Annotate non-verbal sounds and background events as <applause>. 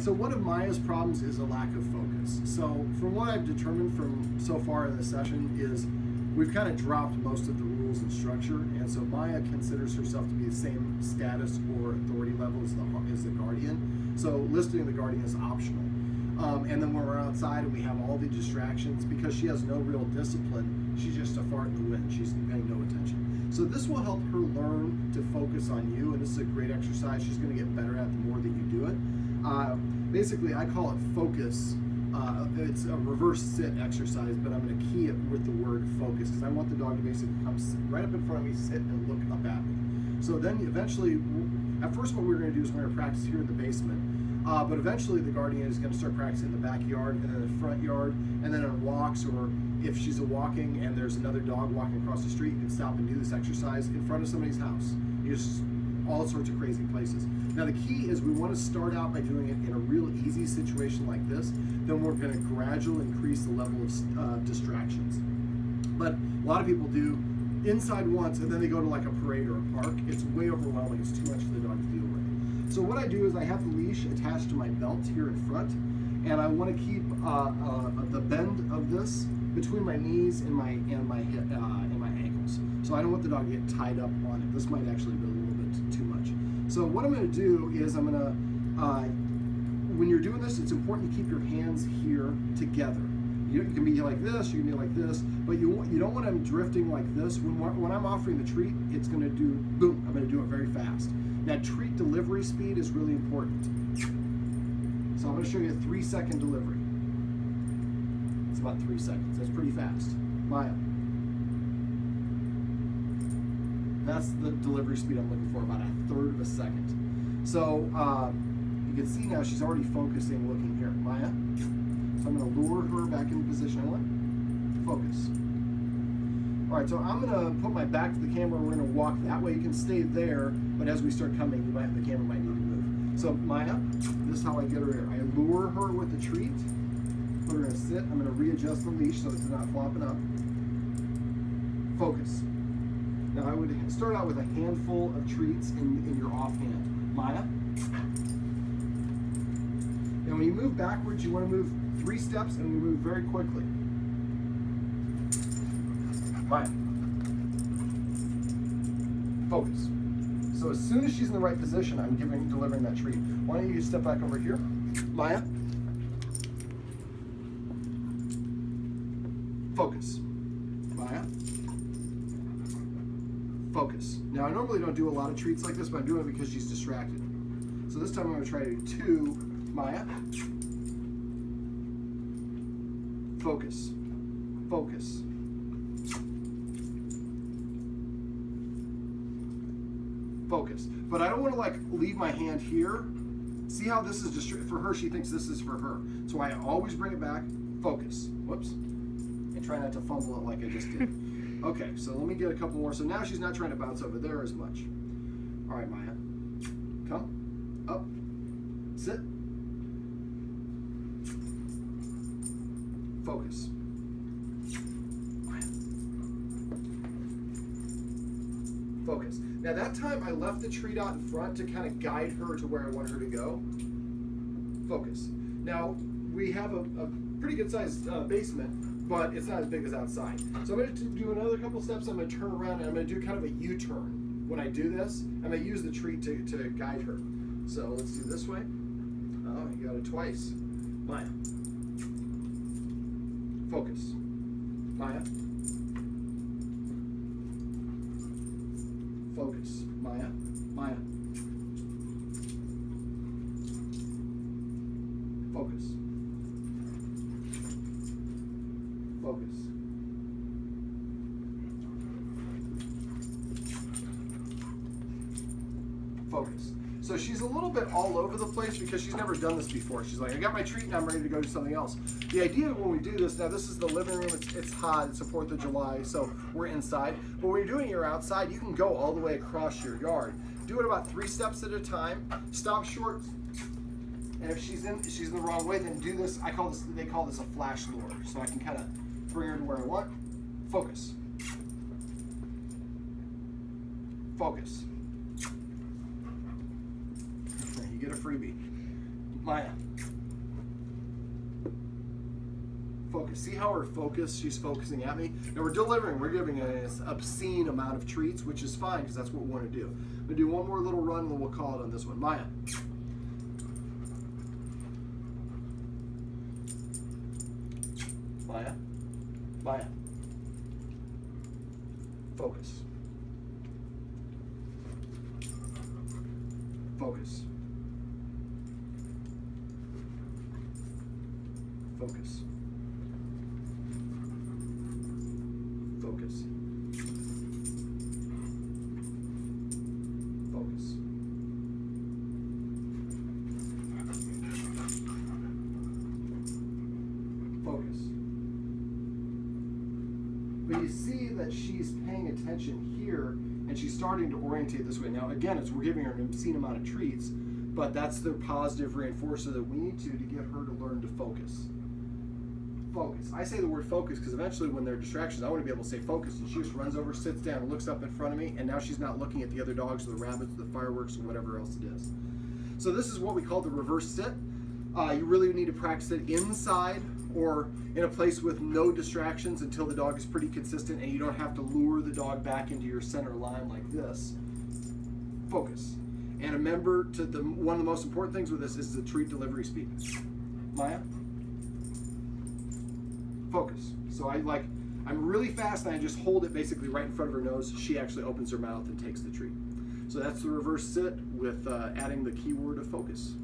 So one of Maya's problems is a lack of focus. So from what I've determined from so far in the session is we've kind of dropped most of the rules and structure, and so Maya considers herself to be the same status or authority level as the as the guardian. So listing the guardian is optional. Um, and then when we're outside and we have all the distractions, because she has no real discipline, she's just a fart in the wind. She's paying no attention. So this will help her learn to focus on you, and this is a great exercise. She's going to get better at the more that you do it. Uh, basically, I call it focus. Uh, it's a reverse sit exercise, but I'm going to key it with the word focus because I want the dog to basically come sit right up in front of me, sit and look up at me. So then eventually, at first what we're going to do is we're going to practice here in the basement. Uh, but eventually the guardian is going to start practicing in the backyard and then the front yard and then on walks or if she's a walking and there's another dog walking across the street, you can stop and do this exercise in front of somebody's house. You just all sorts of crazy places. Now the key is we want to start out by doing it in a real easy situation like this. Then we're going to gradually increase the level of uh, distractions. But a lot of people do inside once and then they go to like a parade or a park. It's way overwhelming. It's too much for the dog to deal with. So what I do is I have the leash attached to my belt here in front and I want to keep uh, uh, the bend of this between my knees and my and my hip, uh, and my ankles. So I don't want the dog to get tied up on it. This might actually be too much. So what I'm going to do is I'm going to, uh, when you're doing this, it's important to keep your hands here together. You, can be like this, you can be like this, but you you don't want them drifting like this. When when I'm offering the treat, it's going to do boom. I'm going to do it very fast. That treat delivery speed is really important. So I'm going to show you a three second delivery. It's about three seconds. That's pretty fast. Maya. That's the delivery speed I'm looking for, about a third of a second. So uh, you can see now she's already focusing looking here. Maya. So I'm going to lure her back into position I want. Focus. All right, so I'm going to put my back to the camera. We're going to walk that way. You can stay there, but as we start coming, you might, the camera might need to move. So Maya, this is how I get her here. I lure her with the treat. Put her in a sit. I'm going to readjust the leash so it's not flopping up. Focus. Now I would start out with a handful of treats in, in your offhand. Maya. And when you move backwards, you want to move three steps and move very quickly. Maya. Focus. So as soon as she's in the right position, I'm giving delivering that treat. Why don't you step back over here? Maya. Focus. Maya. Focus. Now I normally don't do a lot of treats like this, but I'm doing it because she's distracted. So this time I'm going to try to do two. Maya. Focus. Focus. Focus. But I don't want to like leave my hand here. See how this is just for her, she thinks this is for her. So I always bring it back. Focus. Whoops. And try not to fumble it like I just did. <laughs> okay, so let me get a couple more. So now she's not trying to bounce over there as much. All right, Maya. Come. Up. Sit. Focus. Focus. Now that time I left the treat out in front to kind of guide her to where I want her to go. Focus. Now we have a, a pretty good sized uh, basement, but it's not as big as outside. So I'm going to do another couple steps. I'm going to turn around and I'm going to do kind of a U-turn. When I do this, I'm going to use the treat to, to guide her. So let's do this way. Oh, you got it twice. Maya. Focus. Maya. Focus. Maya. Maya. Focus. Focus. So she's a little bit all over the place because she's never done this before. She's like, I got my treat and I'm ready to go do something else. The idea when we do this, now this is the living room, it's, it's hot, it's the 4th of July, so we're inside. But when you're doing it outside, you can go all the way across your yard. Do it about three steps at a time. Stop short. And if she's in she's in the wrong way, then do this. I call this they call this a flash lure. So I can kind of bring her to where I want. Focus. Focus. You get a freebie. Maya. Focus. See how her focus, she's focusing at me? Now we're delivering, we're giving an obscene amount of treats, which is fine because that's what we want to do. I'm going to do one more little run and then we'll call it on this one. Maya. Maya. Maya. Focus. Focus. Focus. Focus. Focus. Focus. But you see that she's paying attention here and she's starting to orientate this way. Now, again, it's we're giving her an obscene amount of treats, but that's the positive reinforcer that we need to to get her to learn to focus. Focus. I say the word focus because eventually, when there are distractions, I want to be able to say focus. And she just runs over, sits down, looks up in front of me, and now she's not looking at the other dogs, or the rabbits, or the fireworks, or whatever else it is. So this is what we call the reverse sit. Uh, you really need to practice it inside or in a place with no distractions until the dog is pretty consistent and you don't have to lure the dog back into your center line like this. Focus. And remember to the one of the most important things with this is the treat delivery speed. Maya? Focus. So I like I'm really fast and I just hold it basically right in front of her nose. She actually opens her mouth and takes the treat. So that's the reverse sit with uh, adding the keyword of focus.